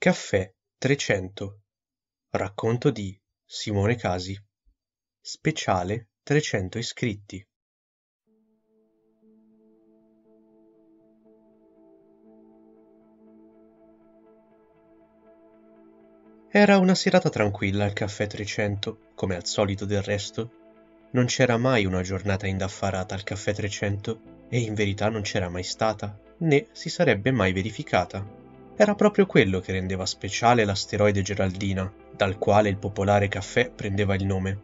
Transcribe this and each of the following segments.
Caffè trecento Racconto di Simone Casi Speciale trecento iscritti Era una serata tranquilla al caffè Trecento, come al solito del resto. Non c'era mai una giornata indaffarata al caffè Trecento e in verità non c'era mai stata, né si sarebbe mai verificata. Era proprio quello che rendeva speciale l'asteroide Geraldina, dal quale il popolare caffè prendeva il nome.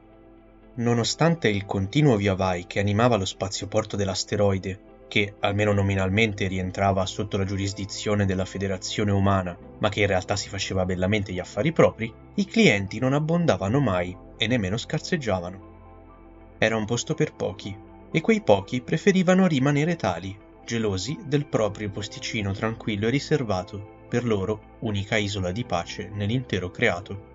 Nonostante il continuo via vai che animava lo spazioporto dell'asteroide, che almeno nominalmente rientrava sotto la giurisdizione della Federazione Umana, ma che in realtà si faceva bellamente gli affari propri, i clienti non abbondavano mai e nemmeno scarseggiavano. Era un posto per pochi, e quei pochi preferivano rimanere tali, gelosi del proprio posticino tranquillo e riservato, per loro unica isola di pace nell'intero creato.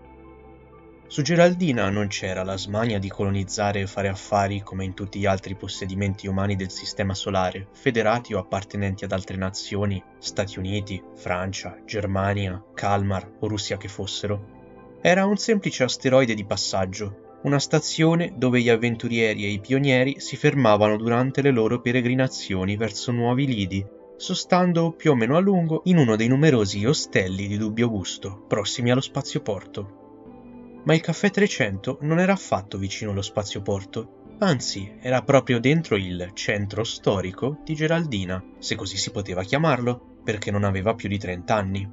Su Geraldina non c'era la smania di colonizzare e fare affari come in tutti gli altri possedimenti umani del Sistema Solare, federati o appartenenti ad altre nazioni, Stati Uniti, Francia, Germania, Kalmar o Russia che fossero. Era un semplice asteroide di passaggio, una stazione dove gli avventurieri e i pionieri si fermavano durante le loro peregrinazioni verso nuovi lidi sostando più o meno a lungo in uno dei numerosi ostelli di dubbio gusto prossimi allo spazioporto. Ma il caffè 300 non era affatto vicino allo spazioporto, anzi era proprio dentro il centro storico di Geraldina, se così si poteva chiamarlo, perché non aveva più di 30 anni.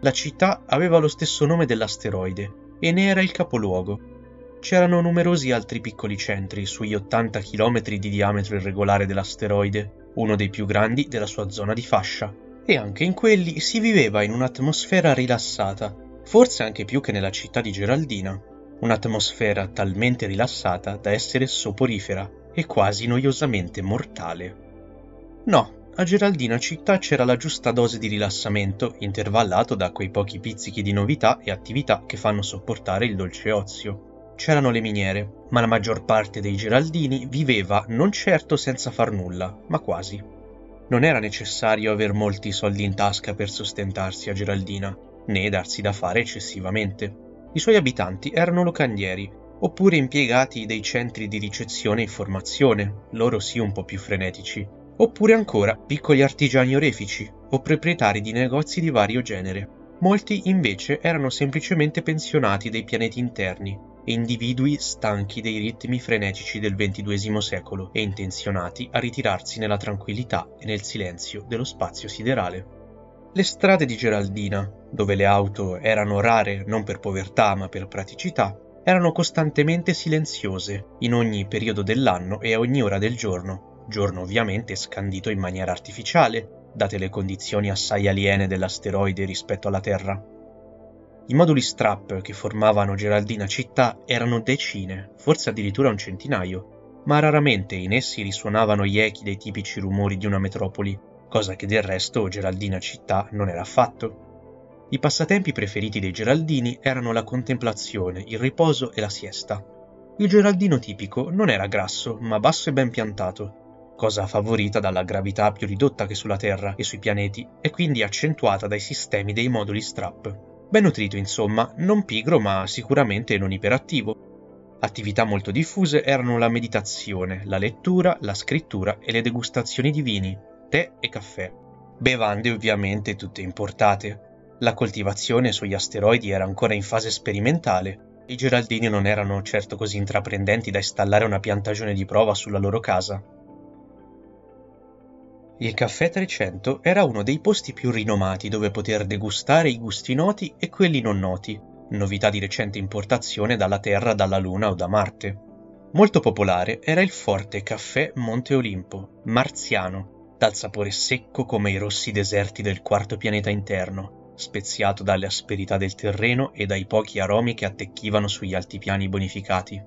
La città aveva lo stesso nome dell'asteroide e ne era il capoluogo. C'erano numerosi altri piccoli centri sugli 80 km di diametro irregolare dell'asteroide, uno dei più grandi della sua zona di fascia, e anche in quelli si viveva in un'atmosfera rilassata, forse anche più che nella città di Geraldina, un'atmosfera talmente rilassata da essere soporifera e quasi noiosamente mortale. No, a Geraldina città c'era la giusta dose di rilassamento, intervallato da quei pochi pizzichi di novità e attività che fanno sopportare il dolce ozio c'erano le miniere, ma la maggior parte dei Geraldini viveva non certo senza far nulla, ma quasi. Non era necessario aver molti soldi in tasca per sostentarsi a Geraldina, né darsi da fare eccessivamente. I suoi abitanti erano locandieri, oppure impiegati dei centri di ricezione e informazione, loro sì un po' più frenetici, oppure ancora piccoli artigiani orefici o proprietari di negozi di vario genere. Molti invece erano semplicemente pensionati dei pianeti interni e individui stanchi dei ritmi frenetici del XXII secolo e intenzionati a ritirarsi nella tranquillità e nel silenzio dello spazio siderale. Le strade di Geraldina, dove le auto erano rare non per povertà ma per praticità, erano costantemente silenziose in ogni periodo dell'anno e a ogni ora del giorno, giorno ovviamente scandito in maniera artificiale, date le condizioni assai aliene dell'asteroide rispetto alla Terra. I moduli strap che formavano Geraldina città erano decine, forse addirittura un centinaio, ma raramente in essi risuonavano gli echi dei tipici rumori di una metropoli, cosa che del resto Geraldina città non era affatto. I passatempi preferiti dei Geraldini erano la contemplazione, il riposo e la siesta. Il Geraldino tipico non era grasso, ma basso e ben piantato, cosa favorita dalla gravità più ridotta che sulla Terra e sui pianeti e quindi accentuata dai sistemi dei moduli strap. Ben nutrito, insomma, non pigro ma sicuramente non iperattivo. Attività molto diffuse erano la meditazione, la lettura, la scrittura e le degustazioni di vini, tè e caffè. Bevande ovviamente tutte importate. La coltivazione sugli asteroidi era ancora in fase sperimentale. I Geraldini non erano certo così intraprendenti da installare una piantagione di prova sulla loro casa. Il caffè 300 era uno dei posti più rinomati dove poter degustare i gusti noti e quelli non noti, novità di recente importazione dalla Terra, dalla Luna o da Marte. Molto popolare era il forte caffè Monte Olimpo, marziano, dal sapore secco come i rossi deserti del quarto pianeta interno, speziato dalle asperità del terreno e dai pochi aromi che attecchivano sugli altipiani bonificati.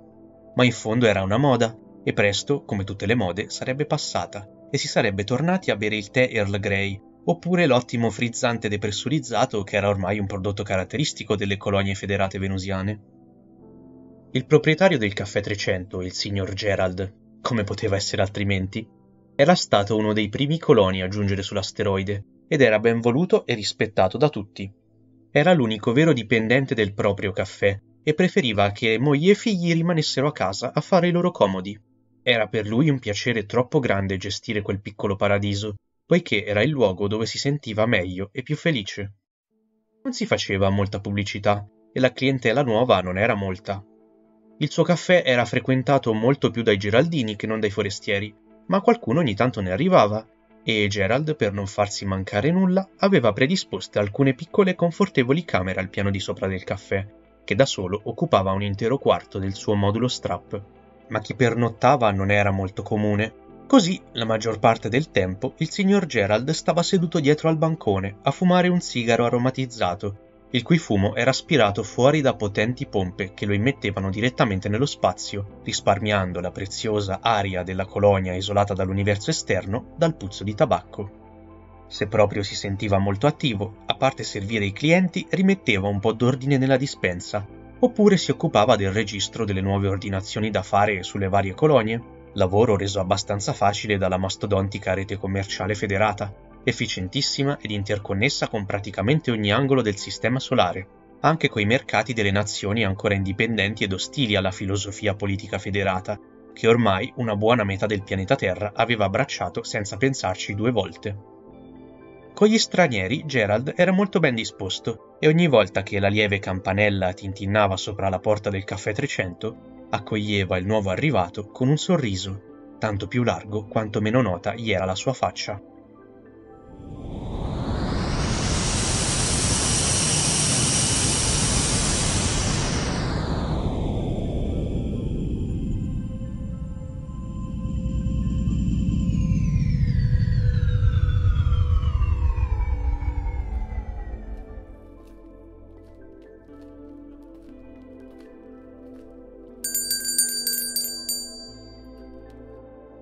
Ma in fondo era una moda, e presto, come tutte le mode, sarebbe passata e si sarebbe tornati a bere il tè Earl Grey, oppure l'ottimo frizzante depressurizzato che era ormai un prodotto caratteristico delle colonie federate venusiane. Il proprietario del caffè 300, il signor Gerald, come poteva essere altrimenti, era stato uno dei primi coloni a giungere sull'asteroide ed era ben voluto e rispettato da tutti. Era l'unico vero dipendente del proprio caffè e preferiva che moglie e figli rimanessero a casa a fare i loro comodi. Era per lui un piacere troppo grande gestire quel piccolo paradiso, poiché era il luogo dove si sentiva meglio e più felice. Non si faceva molta pubblicità e la clientela nuova non era molta. Il suo caffè era frequentato molto più dai Geraldini che non dai forestieri, ma qualcuno ogni tanto ne arrivava e Gerald, per non farsi mancare nulla, aveva predisposte alcune piccole confortevoli camere al piano di sopra del caffè, che da solo occupava un intero quarto del suo modulo strap. Ma chi pernottava non era molto comune. Così, la maggior parte del tempo, il signor Gerald stava seduto dietro al bancone a fumare un sigaro aromatizzato, il cui fumo era aspirato fuori da potenti pompe che lo immettevano direttamente nello spazio, risparmiando la preziosa aria della colonia isolata dall'universo esterno dal puzzo di tabacco. Se proprio si sentiva molto attivo, a parte servire i clienti, rimetteva un po' d'ordine nella dispensa, oppure si occupava del registro delle nuove ordinazioni da fare sulle varie colonie, lavoro reso abbastanza facile dalla mastodontica rete commerciale federata, efficientissima ed interconnessa con praticamente ogni angolo del sistema solare, anche coi mercati delle nazioni ancora indipendenti ed ostili alla filosofia politica federata, che ormai una buona metà del pianeta Terra aveva abbracciato senza pensarci due volte. Con gli stranieri Gerald era molto ben disposto e ogni volta che la lieve campanella tintinnava sopra la porta del caffè 300 accoglieva il nuovo arrivato con un sorriso, tanto più largo quanto meno nota gli era la sua faccia.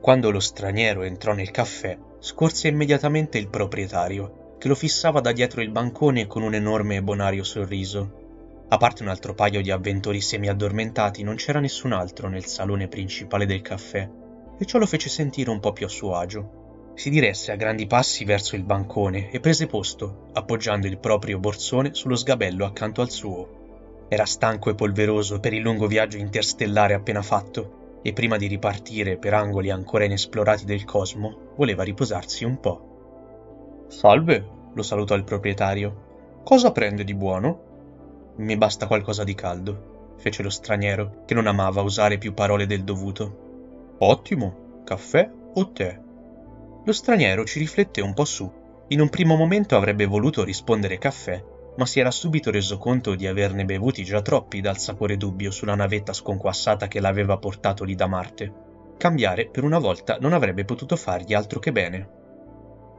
Quando lo straniero entrò nel caffè, scorse immediatamente il proprietario, che lo fissava da dietro il bancone con un enorme e bonario sorriso. A parte un altro paio di avventori semi-addormentati, non c'era nessun altro nel salone principale del caffè, e ciò lo fece sentire un po' più a suo agio. Si diresse a grandi passi verso il bancone e prese posto, appoggiando il proprio borsone sullo sgabello accanto al suo. Era stanco e polveroso per il lungo viaggio interstellare appena fatto e prima di ripartire per angoli ancora inesplorati del cosmo, voleva riposarsi un po'. Salve, lo salutò il proprietario. Cosa prende di buono? Mi basta qualcosa di caldo, fece lo straniero, che non amava usare più parole del dovuto. Ottimo, caffè o tè? Lo straniero ci rifletté un po' su. In un primo momento avrebbe voluto rispondere caffè, ma si era subito reso conto di averne bevuti già troppi dal sapore dubbio sulla navetta sconquassata che l'aveva portato lì da Marte. Cambiare per una volta non avrebbe potuto fargli altro che bene.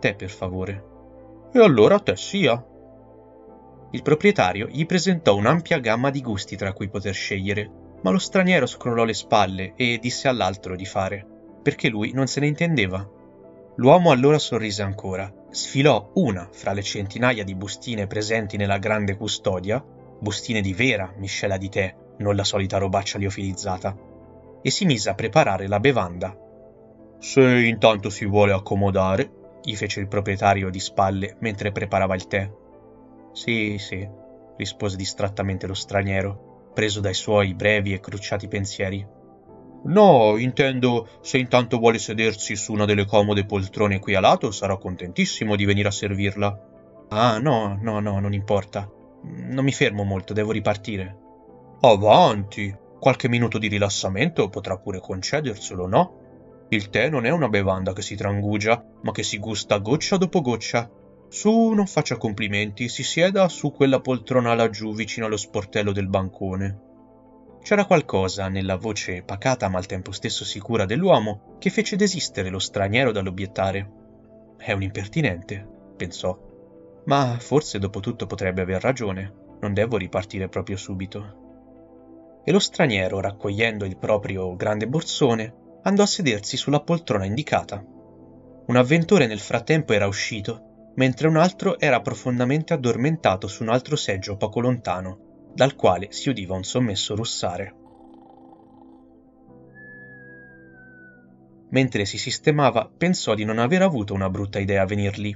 Te, per favore. E allora te sia. Il proprietario gli presentò un'ampia gamma di gusti tra cui poter scegliere, ma lo straniero scrollò le spalle e disse all'altro di fare, perché lui non se ne intendeva. L'uomo allora sorrise ancora, sfilò una fra le centinaia di bustine presenti nella grande custodia, bustine di vera miscela di tè, non la solita robaccia liofilizzata, e si mise a preparare la bevanda. Se intanto si vuole accomodare, gli fece il proprietario di spalle mentre preparava il tè. Sì, sì, rispose distrattamente lo straniero, preso dai suoi brevi e crucciati pensieri. No, intendo, se intanto vuole sedersi su una delle comode poltrone qui a lato, sarò contentissimo di venire a servirla. Ah, no, no, no, non importa. Non mi fermo molto, devo ripartire. Avanti! Qualche minuto di rilassamento potrà pure concederselo, no? Il tè non è una bevanda che si trangugia, ma che si gusta goccia dopo goccia. Su, non faccia complimenti, si sieda su quella poltrona laggiù vicino allo sportello del bancone. C'era qualcosa nella voce pacata ma al tempo stesso sicura dell'uomo che fece desistere lo straniero dall'obiettare. È un impertinente, pensò. Ma forse dopo tutto potrebbe aver ragione, non devo ripartire proprio subito. E lo straniero, raccogliendo il proprio grande borsone, andò a sedersi sulla poltrona indicata. Un avventore nel frattempo era uscito, mentre un altro era profondamente addormentato su un altro seggio poco lontano, dal quale si udiva un sommesso russare. Mentre si sistemava, pensò di non aver avuto una brutta idea a venir lì.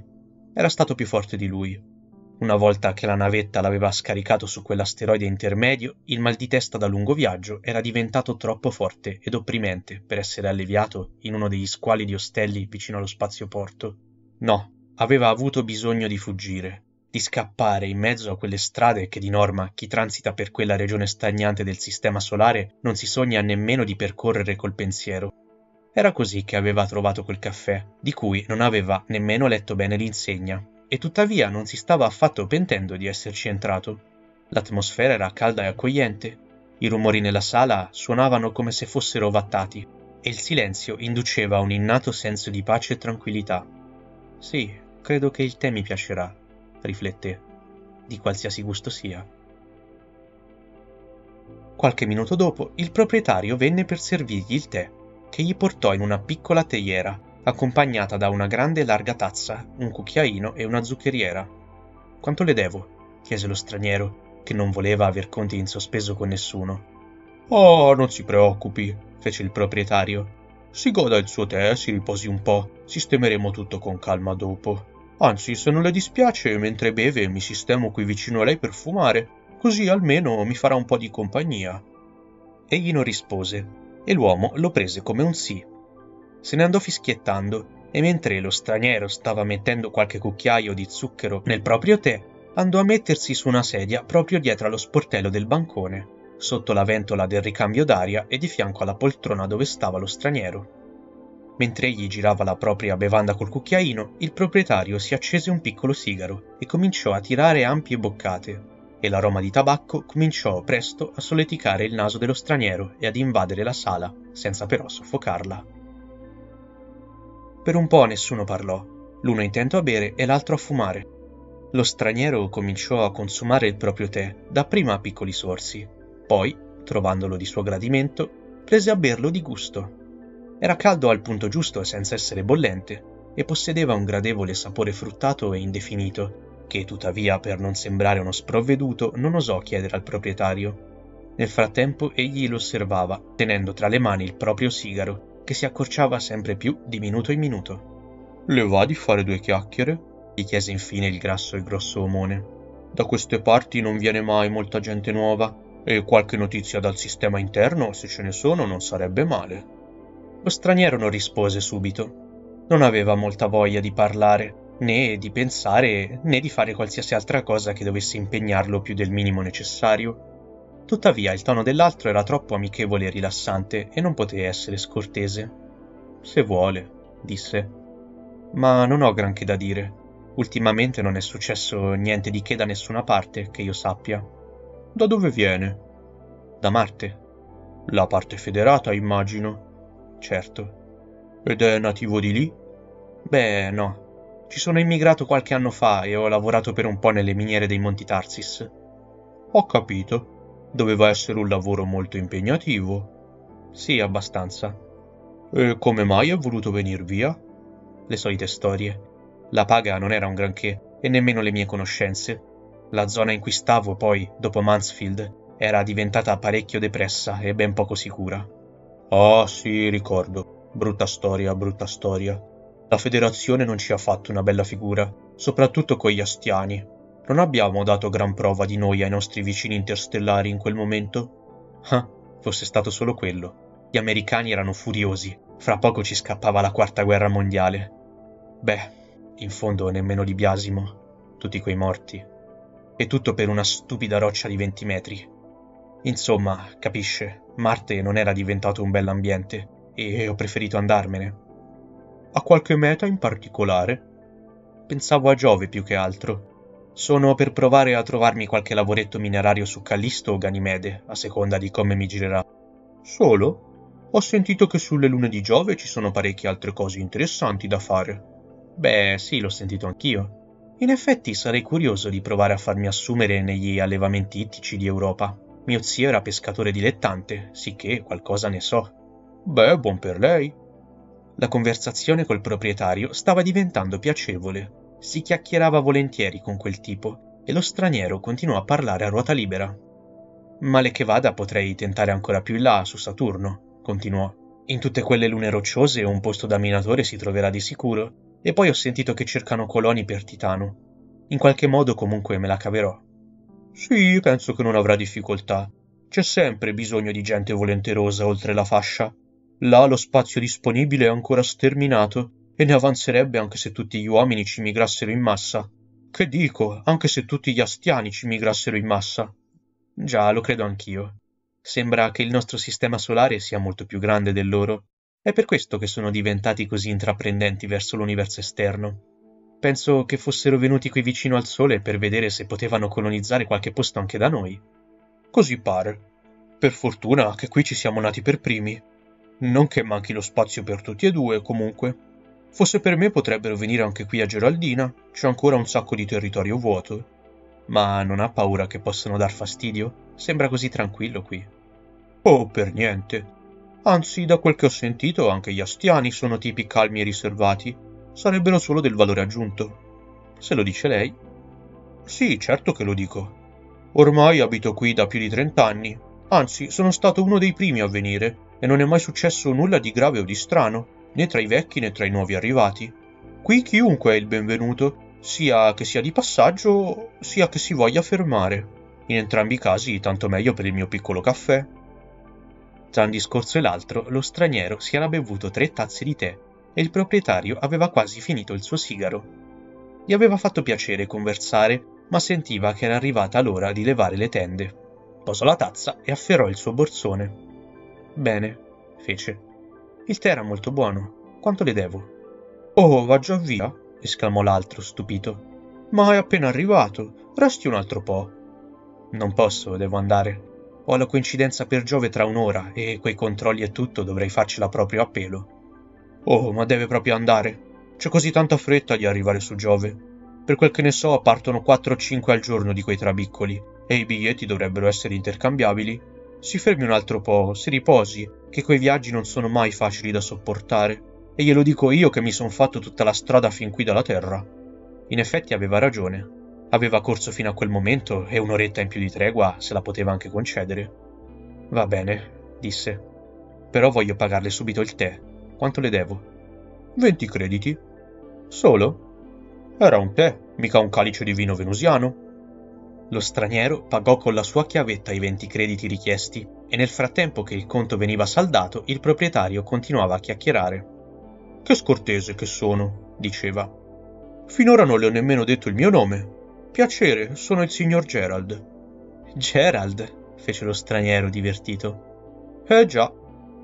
Era stato più forte di lui. Una volta che la navetta l'aveva scaricato su quell'asteroide intermedio, il mal di testa da lungo viaggio era diventato troppo forte ed opprimente per essere alleviato in uno degli squalidi ostelli vicino allo spazioporto. No, aveva avuto bisogno di fuggire, di scappare in mezzo a quelle strade che di norma chi transita per quella regione stagnante del sistema solare non si sogna nemmeno di percorrere col pensiero. Era così che aveva trovato quel caffè, di cui non aveva nemmeno letto bene l'insegna, e tuttavia non si stava affatto pentendo di esserci entrato. L'atmosfera era calda e accogliente, i rumori nella sala suonavano come se fossero ovattati, e il silenzio induceva un innato senso di pace e tranquillità. Sì, credo che il tè mi piacerà, rifletté, di qualsiasi gusto sia. Qualche minuto dopo il proprietario venne per servirgli il tè, che gli portò in una piccola teiera accompagnata da una grande e larga tazza, un cucchiaino e una zuccheriera. Quanto le devo? chiese lo straniero, che non voleva aver conti in sospeso con nessuno. Oh, non si preoccupi, fece il proprietario. Si goda il suo tè, si riposi un po', sistemeremo tutto con calma dopo. Anzi, se non le dispiace, mentre beve mi sistemo qui vicino a lei per fumare, così almeno mi farà un po' di compagnia. Egli non rispose, e l'uomo lo prese come un sì se ne andò fischiettando e mentre lo straniero stava mettendo qualche cucchiaio di zucchero nel proprio tè, andò a mettersi su una sedia proprio dietro allo sportello del bancone, sotto la ventola del ricambio d'aria e di fianco alla poltrona dove stava lo straniero. Mentre egli girava la propria bevanda col cucchiaino, il proprietario si accese un piccolo sigaro e cominciò a tirare ampie boccate, e l'aroma di tabacco cominciò presto a solleticare il naso dello straniero e ad invadere la sala, senza però soffocarla. Per un po' nessuno parlò, l'uno intento a bere e l'altro a fumare. Lo straniero cominciò a consumare il proprio tè, dapprima a piccoli sorsi, poi, trovandolo di suo gradimento, prese a berlo di gusto. Era caldo al punto giusto senza essere bollente, e possedeva un gradevole sapore fruttato e indefinito, che tuttavia per non sembrare uno sprovveduto non osò chiedere al proprietario. Nel frattempo egli lo osservava, tenendo tra le mani il proprio sigaro che si accorciava sempre più di minuto in minuto. Le va di fare due chiacchiere? gli chiese infine il grasso e grosso omone. Da queste parti non viene mai molta gente nuova, e qualche notizia dal sistema interno, se ce ne sono, non sarebbe male. Lo straniero non rispose subito. Non aveva molta voglia di parlare, né di pensare, né di fare qualsiasi altra cosa che dovesse impegnarlo più del minimo necessario. Tuttavia il tono dell'altro era troppo amichevole e rilassante e non poté essere scortese. Se vuole, disse. Ma non ho granché da dire. Ultimamente non è successo niente di che da nessuna parte, che io sappia. Da dove viene? Da Marte. La parte federata, immagino. Certo. Ed è nativo di lì? Beh, no. Ci sono immigrato qualche anno fa e ho lavorato per un po' nelle miniere dei Monti Tarsis. Ho capito. Doveva essere un lavoro molto impegnativo. Sì, abbastanza. E come mai ha voluto venir via? Le solite storie. La paga non era un granché, e nemmeno le mie conoscenze. La zona in cui stavo, poi, dopo Mansfield, era diventata parecchio depressa e ben poco sicura. Ah, sì, ricordo. Brutta storia, brutta storia. La federazione non ci ha fatto una bella figura, soprattutto con gli astiani. Non abbiamo dato gran prova di noi ai nostri vicini interstellari in quel momento? Ah, fosse stato solo quello. Gli americani erano furiosi. Fra poco ci scappava la quarta guerra mondiale. Beh, in fondo nemmeno di biasimo. Tutti quei morti. E tutto per una stupida roccia di 20 metri. Insomma, capisce, Marte non era diventato un bell'ambiente e ho preferito andarmene. A qualche meta in particolare? Pensavo a Giove più che altro. Sono per provare a trovarmi qualche lavoretto minerario su Callisto o Ganimede, a seconda di come mi girerà. Solo? Ho sentito che sulle lune di Giove ci sono parecchie altre cose interessanti da fare. Beh, sì, l'ho sentito anch'io. In effetti sarei curioso di provare a farmi assumere negli allevamenti ittici di Europa. Mio zio era pescatore dilettante, sicché qualcosa ne so. Beh, buon per lei. La conversazione col proprietario stava diventando piacevole si chiacchierava volentieri con quel tipo e lo straniero continuò a parlare a ruota libera. Male che vada potrei tentare ancora più in là, su Saturno, continuò. In tutte quelle lune rocciose un posto da minatore si troverà di sicuro, e poi ho sentito che cercano coloni per Titano. In qualche modo comunque me la caverò. Sì, penso che non avrà difficoltà. C'è sempre bisogno di gente volenterosa oltre la fascia. Là lo spazio disponibile è ancora sterminato e ne avanzerebbe anche se tutti gli uomini ci migrassero in massa. Che dico, anche se tutti gli astiani ci migrassero in massa. Già, lo credo anch'io. Sembra che il nostro sistema solare sia molto più grande del loro. È per questo che sono diventati così intraprendenti verso l'universo esterno. Penso che fossero venuti qui vicino al Sole per vedere se potevano colonizzare qualche posto anche da noi. Così pare. Per fortuna che qui ci siamo nati per primi. Non che manchi lo spazio per tutti e due, comunque. Fosse per me potrebbero venire anche qui a Geraldina, c'è ancora un sacco di territorio vuoto. Ma non ha paura che possano dar fastidio? Sembra così tranquillo qui. Oh, per niente. Anzi, da quel che ho sentito, anche gli astiani sono tipi calmi e riservati. Sarebbero solo del valore aggiunto. Se lo dice lei? Sì, certo che lo dico. Ormai abito qui da più di trent'anni, anzi sono stato uno dei primi a venire e non è mai successo nulla di grave o di strano, né tra i vecchi né tra i nuovi arrivati. Qui chiunque è il benvenuto, sia che sia di passaggio, sia che si voglia fermare. In entrambi i casi, tanto meglio per il mio piccolo caffè. Tra un discorso e l'altro, lo straniero si era bevuto tre tazze di tè e il proprietario aveva quasi finito il suo sigaro. Gli aveva fatto piacere conversare ma sentiva che era arrivata l'ora di levare le tende. Posò la tazza e afferrò il suo borsone. Bene, fece. Il tè era molto buono. Quanto le devo? Oh, va già via? esclamò l'altro, stupito. Ma è appena arrivato. Resti un altro po'. Non posso, devo andare. Ho la coincidenza per Giove tra un'ora e quei controlli e tutto dovrei farcela proprio a pelo. Oh, ma deve proprio andare. C'è così tanta fretta di arrivare su Giove. Per quel che ne so, partono 4 o 5 al giorno di quei trabiccoli e i biglietti dovrebbero essere intercambiabili. Si fermi un altro po', si riposi, che quei viaggi non sono mai facili da sopportare. E glielo dico io che mi son fatto tutta la strada fin qui dalla terra. In effetti aveva ragione. Aveva corso fino a quel momento e un'oretta in più di tregua se la poteva anche concedere. Va bene, disse. Però voglio pagarle subito il tè. Quanto le devo? Venti crediti. Solo? Era un tè, mica un calice di vino venusiano. Lo straniero pagò con la sua chiavetta i venti crediti richiesti e nel frattempo che il conto veniva saldato il proprietario continuava a chiacchierare. Che scortese che sono, diceva. Finora non le ho nemmeno detto il mio nome. Piacere, sono il signor Gerald. Gerald? fece lo straniero divertito. Eh già,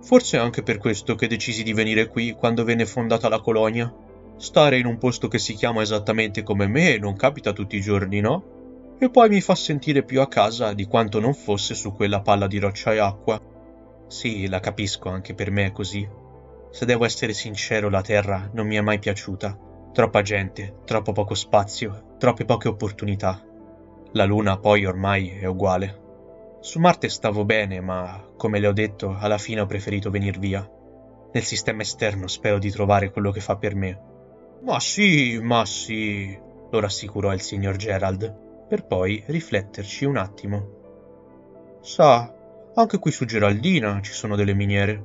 forse anche per questo che decisi di venire qui quando venne fondata la colonia. Stare in un posto che si chiama esattamente come me non capita tutti i giorni, no? E poi mi fa sentire più a casa di quanto non fosse su quella palla di roccia e acqua. Sì, la capisco, anche per me è così. Se devo essere sincero, la Terra non mi è mai piaciuta. Troppa gente, troppo poco spazio, troppe poche opportunità. La Luna poi ormai è uguale. Su Marte stavo bene, ma, come le ho detto, alla fine ho preferito venir via. Nel sistema esterno spero di trovare quello che fa per me ma sì, ma sì, lo rassicurò il signor Gerald, per poi rifletterci un attimo. Sa, anche qui su Geraldina ci sono delle miniere.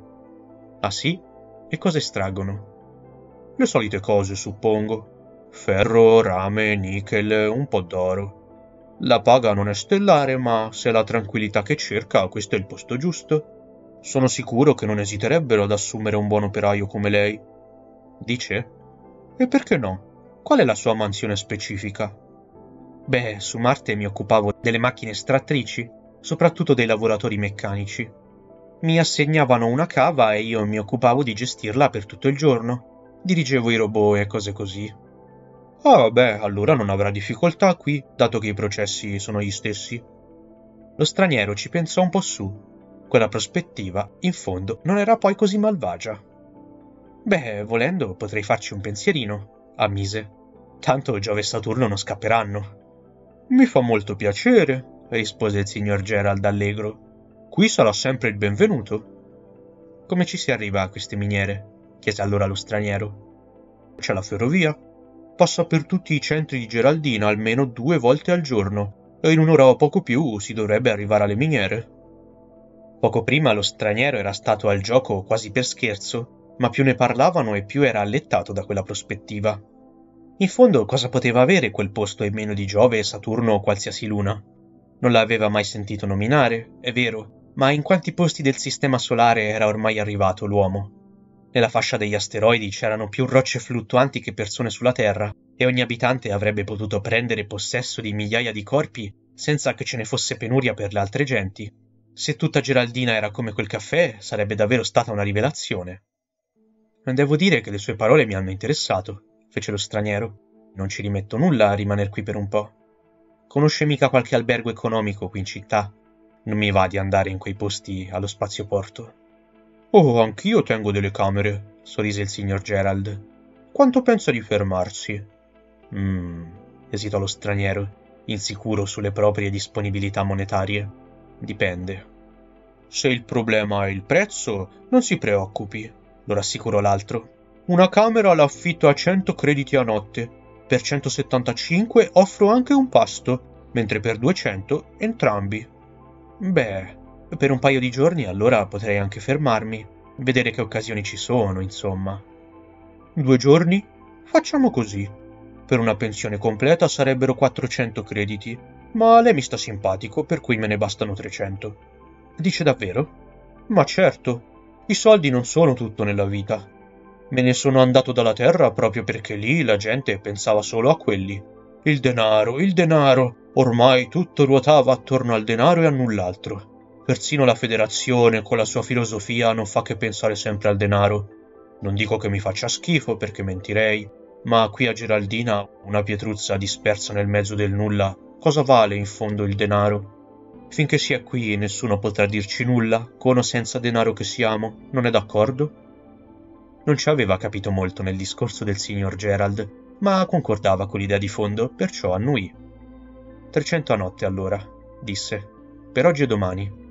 Ah sì? E cosa estraggono? Le solite cose, suppongo. Ferro, rame, nickel, un po' d'oro. La paga non è stellare, ma se ha la tranquillità che cerca, questo è il posto giusto. Sono sicuro che non esiterebbero ad assumere un buon operaio come lei. Dice? E perché no? Qual è la sua mansione specifica? Beh, su Marte mi occupavo delle macchine estrattrici, soprattutto dei lavoratori meccanici. Mi assegnavano una cava e io mi occupavo di gestirla per tutto il giorno. Dirigevo i robot e cose così. Ah, beh, allora non avrà difficoltà qui, dato che i processi sono gli stessi. Lo straniero ci pensò un po' su. Quella prospettiva, in fondo, non era poi così malvagia. Beh, volendo potrei farci un pensierino, ammise. Tanto Giove e Saturno non scapperanno. Mi fa molto piacere, rispose il signor Gerald allegro. Qui sarà sempre il benvenuto. Come ci si arriva a queste miniere? chiese allora lo straniero. C'è la ferrovia. Passa per tutti i centri di Geraldina almeno due volte al giorno e in un'ora o poco più si dovrebbe arrivare alle miniere. Poco prima lo straniero era stato al gioco quasi per scherzo ma più ne parlavano e più era allettato da quella prospettiva. In fondo cosa poteva avere quel posto in meno di Giove, Saturno o qualsiasi luna? Non l'aveva mai sentito nominare, è vero, ma in quanti posti del sistema solare era ormai arrivato l'uomo? Nella fascia degli asteroidi c'erano più rocce fluttuanti che persone sulla Terra, e ogni abitante avrebbe potuto prendere possesso di migliaia di corpi senza che ce ne fosse penuria per le altre genti. Se tutta Geraldina era come quel caffè, sarebbe davvero stata una rivelazione. Devo dire che le sue parole mi hanno interessato fece lo straniero. Non ci rimetto nulla a rimaner qui per un po'. Conosce mica qualche albergo economico qui in città? Non mi va di andare in quei posti allo spazioporto. Oh, anch'io tengo delle camere, sorrise il signor Gerald. Quanto pensa di fermarsi? Mmm, esitò lo straniero, insicuro sulle proprie disponibilità monetarie. Dipende. Se il problema è il prezzo, non si preoccupi, lo rassicurò l'altro. Una camera l'affitto a 100 crediti a notte. Per 175 offro anche un pasto, mentre per 200 entrambi. Beh, per un paio di giorni allora potrei anche fermarmi, vedere che occasioni ci sono, insomma. Due giorni? Facciamo così. Per una pensione completa sarebbero 400 crediti, ma lei mi sta simpatico, per cui me ne bastano 300. Dice davvero? Ma certo, i soldi non sono tutto nella vita. Me ne sono andato dalla terra proprio perché lì la gente pensava solo a quelli. Il denaro, il denaro. Ormai tutto ruotava attorno al denaro e a null'altro. Persino la federazione, con la sua filosofia, non fa che pensare sempre al denaro. Non dico che mi faccia schifo perché mentirei, ma qui a Geraldina, una pietruzza dispersa nel mezzo del nulla, cosa vale in fondo il denaro? Finché sia qui nessuno potrà dirci nulla, con o senza denaro che siamo, non è d'accordo? Non ci aveva capito molto nel discorso del signor Gerald, ma concordava con l'idea di fondo, perciò annuì. 300 a notte allora, disse. Per oggi e domani.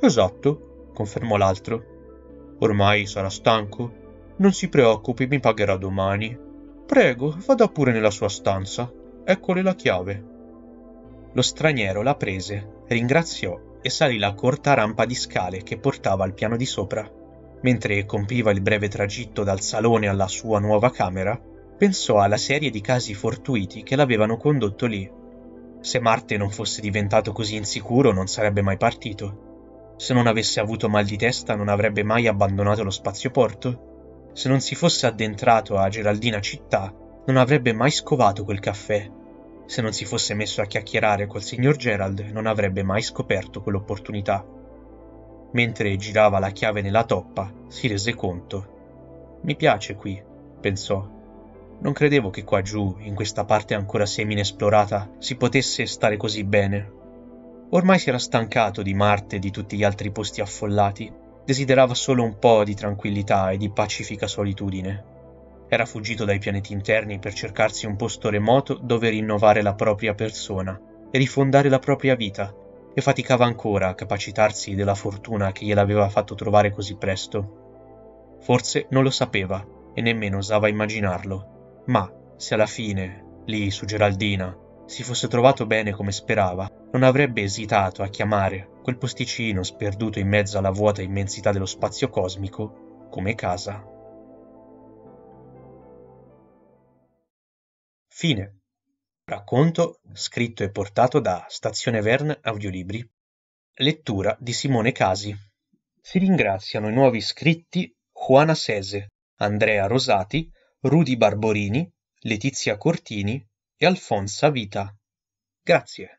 Esatto, confermò l'altro. Ormai sarà stanco. Non si preoccupi, mi pagherà domani. Prego, vada pure nella sua stanza. Eccole la chiave. Lo straniero la prese, ringraziò e salì la corta rampa di scale che portava al piano di sopra. Mentre compiva il breve tragitto dal salone alla sua nuova camera, pensò alla serie di casi fortuiti che l'avevano condotto lì. Se Marte non fosse diventato così insicuro non sarebbe mai partito. Se non avesse avuto mal di testa non avrebbe mai abbandonato lo spazioporto. Se non si fosse addentrato a Geraldina città non avrebbe mai scovato quel caffè. Se non si fosse messo a chiacchierare col signor Gerald non avrebbe mai scoperto quell'opportunità. Mentre girava la chiave nella toppa, si rese conto. Mi piace qui, pensò. Non credevo che qua giù, in questa parte ancora semi-inesplorata, si potesse stare così bene. Ormai si era stancato di Marte e di tutti gli altri posti affollati, desiderava solo un po' di tranquillità e di pacifica solitudine. Era fuggito dai pianeti interni per cercarsi un posto remoto dove rinnovare la propria persona e rifondare la propria vita, e faticava ancora a capacitarsi della fortuna che gliel'aveva fatto trovare così presto. Forse non lo sapeva e nemmeno osava immaginarlo, ma se alla fine, lì su Geraldina, si fosse trovato bene come sperava, non avrebbe esitato a chiamare quel posticino sperduto in mezzo alla vuota immensità dello spazio cosmico come casa. Fine. Racconto scritto e portato da Stazione Verne Audiolibri. Lettura di Simone Casi. Si ringraziano i nuovi iscritti Juana Sese, Andrea Rosati, Rudy Barborini, Letizia Cortini e Alfonsa Vita. Grazie.